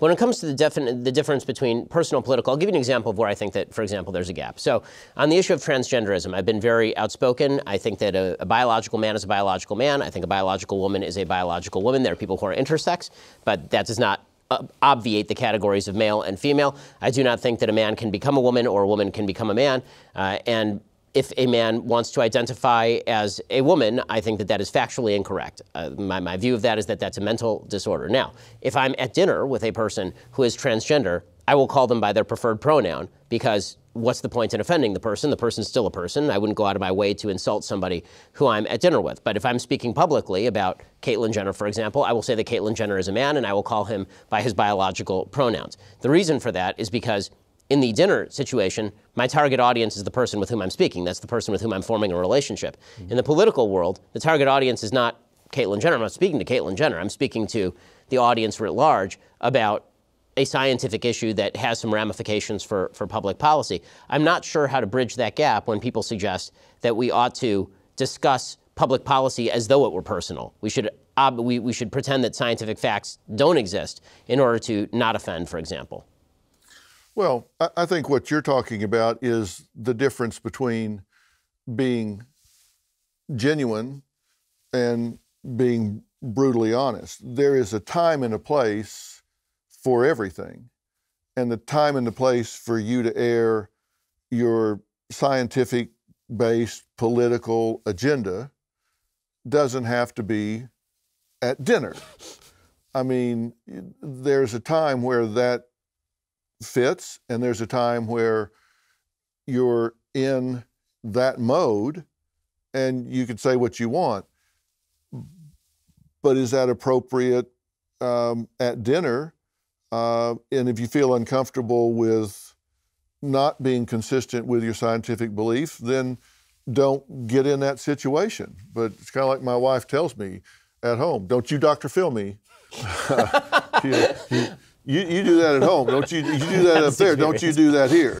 When it comes to the, defin- the difference between personal and political, I'll give you an example of where I think that, for example, there's a gap. So, on the issue of transgenderism, I've been very outspoken. I think that a, a biological man is a biological man. I think a biological woman is a biological woman. There are people who are intersex, but that does not uh, obviate the categories of male and female. I do not think that a man can become a woman or a woman can become a man. Uh, and if a man wants to identify as a woman, I think that that is factually incorrect. Uh, my, my view of that is that that's a mental disorder. Now, if I'm at dinner with a person who is transgender, I will call them by their preferred pronoun because what's the point in offending the person? The person's still a person. I wouldn't go out of my way to insult somebody who I'm at dinner with. But if I'm speaking publicly about Caitlyn Jenner, for example, I will say that Caitlyn Jenner is a man and I will call him by his biological pronouns. The reason for that is because in the dinner situation, my target audience is the person with whom I'm speaking. That's the person with whom I'm forming a relationship. Mm-hmm. In the political world, the target audience is not Caitlyn Jenner. I'm not speaking to Caitlyn Jenner. I'm speaking to the audience writ large about a scientific issue that has some ramifications for, for public policy. I'm not sure how to bridge that gap when people suggest that we ought to discuss public policy as though it were personal. We should, uh, we, we should pretend that scientific facts don't exist in order to not offend, for example. Well, I think what you're talking about is the difference between being genuine and being brutally honest. There is a time and a place for everything. And the time and the place for you to air your scientific based political agenda doesn't have to be at dinner. I mean, there's a time where that fits, and there's a time where you're in that mode and you can say what you want. But is that appropriate um, at dinner? Uh, and if you feel uncomfortable with not being consistent with your scientific belief, then don't get in that situation. But it's kind of like my wife tells me at home don't you Dr. Phil me. you, you, do that at home, don't you? You do that up there, don't you do that here?